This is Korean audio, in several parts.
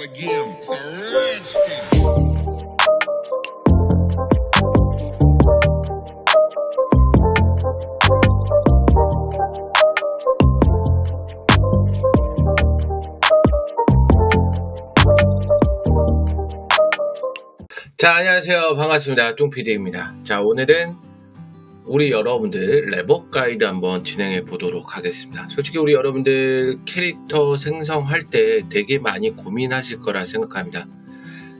again. Redskin. 자, 안녕하세요. 반갑습니다. 뚱피디입니다. 자, 오늘은 우리 여러분들 랩업 가이드 한번 진행해 보도록 하겠습니다. 솔직히 우리 여러분들 캐릭터 생성할 때 되게 많이 고민하실 거라 생각합니다.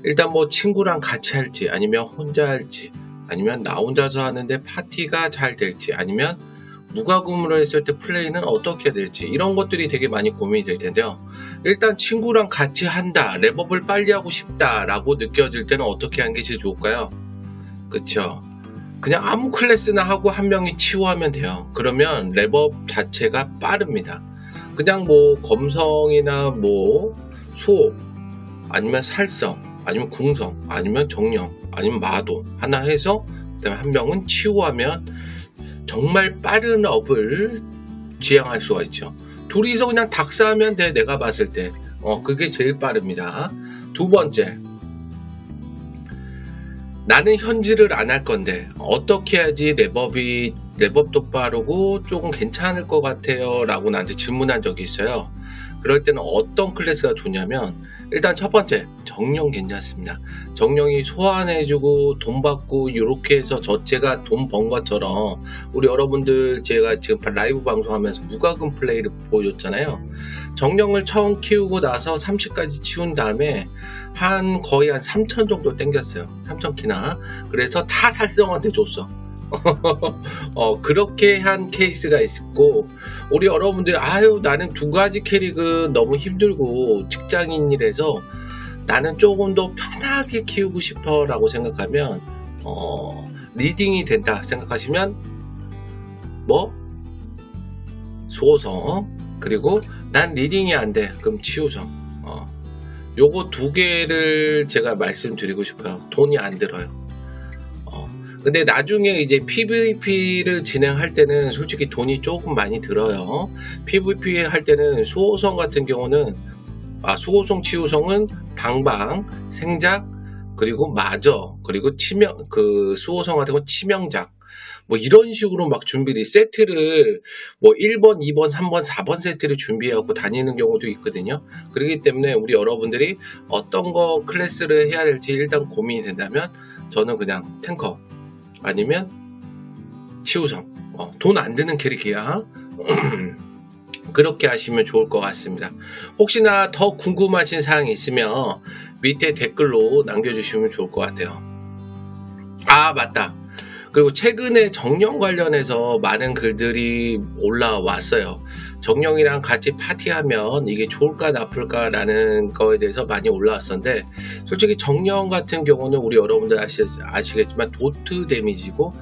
일단 뭐 친구랑 같이 할지, 아니면 혼자 할지, 아니면 나 혼자서 하는데 파티가 잘 될지, 아니면 무과금으로 했을 때 플레이는 어떻게 될지, 이런 것들이 되게 많이 고민이 될 텐데요. 일단 친구랑 같이 한다, 랩업을 빨리 하고 싶다 라고 느껴질 때는 어떻게 하는 게 제일 좋을까요? 그쵸? 그냥 아무 클래스나 하고 한 명이 치유하면 돼요. 그러면 랩업 자체가 빠릅니다. 그냥 뭐 검성이나 뭐 수호, 아니면 살성, 아니면 궁성, 아니면 정령, 아니면 마도 하나 해서 그다음에 한 명은 치유하면 정말 빠른 업을 지향할 수가 있죠. 둘이서 그냥 닥사하면 돼 내가 봤을 때 어, 그게 제일 빠릅니다 두 번째 나는 현질을 안 할 건데 어떻게 해야지 랩업이 랩업도 빠르고 조금 괜찮을 것 같아요? 라고 나한테 질문한 적이 있어요. 그럴 때는 어떤 클래스가 좋냐면 일단 첫 번째 정령 괜찮습니다. 정령이 소환해주고 돈 받고 이렇게 해서 저 제가 돈 번 것처럼 우리 여러분들 제가 지금 라이브 방송하면서 무과금 플레이를 보여줬잖아요 정령을 처음 키우고 나서 30까지 키운 다음에 한 거의 한 3천 정도 땡겼어요. 3천 키나. 그래서 다 살성한테 줬어. 어, 그렇게 한 케이스가 있고, 우리 여러분들, 아유, 나는 두 가지 캐릭은 너무 힘들고 직장인이라서 나는 조금 더 편하게 키우고 싶어 라고 생각하면, 어, leading이 된다 생각하시면, 뭐? 수호성, 그리고 난 leading이 안 돼. 그럼 치유성. 어. 요거 두 개를 제가 말씀드리고 싶어요. 돈이 안 들어요. 근데 나중에 이제 PVP를 진행할 때는 솔직히 돈이 조금 많이 들어요. PVP 할 때는 수호성 같은 경우는 아, 수호성 치유성은 방방, 생작, 그리고 마저, 그리고 치명, 그 수호성 같은 건 치명작. 뭐 이런 식으로 막 준비를 세트를 뭐 1번, 2번, 3번, 4번 세트를 준비하고 다니는 경우도 있거든요. 그렇기 때문에 우리 여러분들이 어떤 거 클래스를 해야 될지 일단 고민이 된다면 저는 그냥 탱커 아니면 치우성. 어, 돈 안 드는 캐릭이야. 그렇게 하시면 좋을 것 같습니다. 혹시나 더 궁금하신 사항이 있으면 밑에 댓글로 남겨주시면 좋을 것 같아요. 아 맞다 그리고 최근에 정령 관련해서 많은 글들이 올라왔어요. 정령이랑 같이 파티하면 이게 좋을까 나쁠까 라는 거에 대해서 많이 올라왔었는데 솔직히 정령 같은 경우는 우리 여러분들 아시, 아시겠지만 도트 데미지고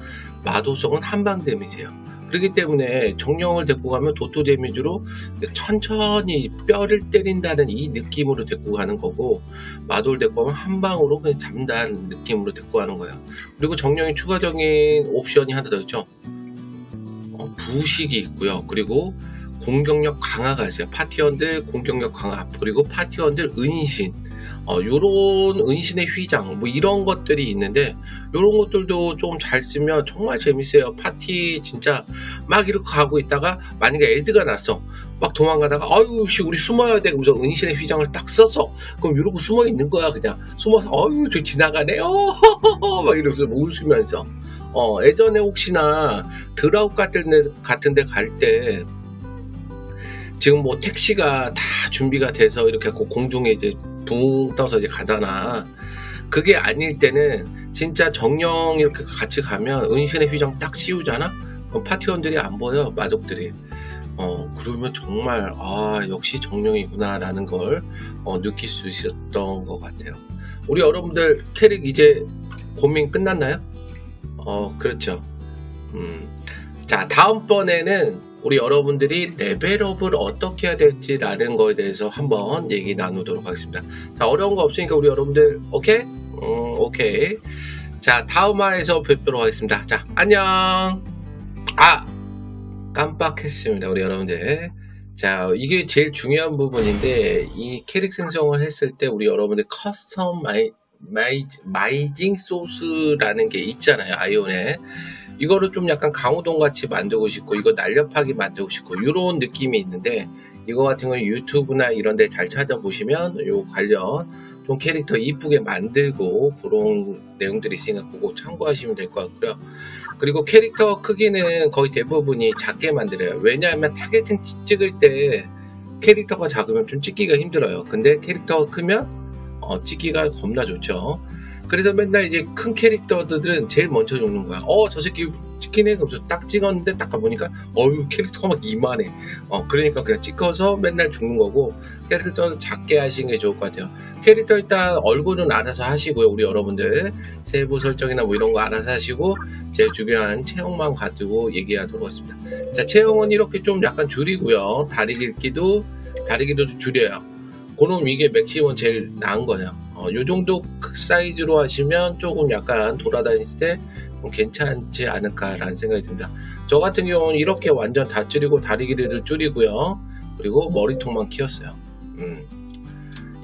마도성은 한방 데미지예요 그렇기 때문에 정령을 데리고 가면 도트 데미지로 천천히 뼈를 때린다는 이 느낌으로 데리고 가는 거고 마도를 데리고 가면 한 방으로 그냥 잠다는 느낌으로 데리고 가는 거예요 그리고 정령이 추가적인 옵션이 하나 더 있죠. 어, 부식이 있고요. 그리고 공격력 강화가 있어요. 파티원들 공격력 강화. 그리고 파티원들 은신 어, 요런 은신의 휘장 뭐 이런 것들이 있는데 요런 것들도 좀 잘 쓰면 정말 재밌어요. 파티 진짜 막 이렇게 가고 있다가 만약에 애드가 났어. 막 도망가다가 아유 씨 우리 숨어야 돼 그러면서 은신의 휘장을 딱 써서 그럼 이러고 숨어 있는 거야 그냥 숨어서 아유 저 지나가네요 막 이러면서 뭐 웃으면서 어 예전에 혹시나 드라웃 같은 데 같은 데 갈 때 지금 뭐 택시가 다 준비가 돼서 이렇게 공중에 이제 붕 떠서 이제 가잖아. 그게 아닐 때는 진짜 정령 이렇게 같이 가면 은신의 휘장 딱 씌우잖아? 그럼 파티원들이 안 보여, 마족들이. 어, 그러면 정말, 아, 역시 정령이구나, 라는 걸, 어, 느낄 수 있었던 것 같아요. 우리 여러분들 캐릭 이제 고민 끝났나요? 어, 그렇죠. 음. 자, 다음번에는 우리 여러분들이 레벨업을 어떻게 해야 될지라는 거에 대해서 한번 얘기 나누도록 하겠습니다. 자, 어려운 거 없으니까 우리 여러분들, 오케이? 음, 오케이. 자, 다음 화에서 뵙도록 하겠습니다. 자, 안녕! 아! 깜빡했습니다, 우리 여러분들. 자, 이게 제일 중요한 부분인데, 이 캐릭 생성을 했을 때 우리 여러분들 customi, mi, mizing 소스라는 게 있잖아요, 아이온에. 이거를 좀 약간 강호동 같이 만들고 싶고, 이거 날렵하게 만들고 싶고, 이런 느낌이 있는데, 이거 같은 경우는 유튜브나 이런 데 잘 찾아보시면, 요 관련 좀 캐릭터 이쁘게 만들고, 그런 내용들이 그거 참고하시면 될 것 같고요. 그리고 캐릭터 크기는 거의 대부분이 작게 만들어요. 왜냐하면 targeting 찍을 때 캐릭터가 작으면 좀 찍기가 힘들어요. 근데 캐릭터가 크면 어, 찍기가 겁나 좋죠. 그래서 맨날 이제 큰 캐릭터들은 제일 먼저 죽는 거야. 어, 저 새끼 찍히네? 그래서 딱 찍었는데 딱 가보니까, 어유 캐릭터가 막 이만해. 어, 그러니까 그냥 찍어서 맨날 죽는 거고, 캐릭터 좀 작게 하시는 게 좋을 것 같아요. 캐릭터 일단 얼굴은 알아서 하시고요, 우리 여러분들. 세부 설정이나 뭐 이런 거 알아서 하시고, 제일 중요한 체형만 가지고 얘기하도록 하겠습니다. 자, 체형은 이렇게 좀 약간 줄이고요. 다리 길기도, 다리 길이도 줄여요. 그럼 이게 맥시멈 제일 나은 거예요. 어, 요 정도 크 사이즈로 하시면 조금 약간 돌아다녔을 때좀 괜찮지 않을까라는 생각이 듭니다. 저 같은 경우는 이렇게 완전 다 줄이고 다리 길이를 줄이고요. 그리고 머리통만 키웠어요. 음.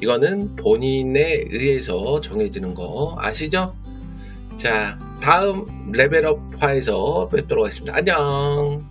이거는 본인에 의해서 정해지는 거 아시죠? 자, 다음 레벨업화에서 뵙도록 하겠습니다. 안녕!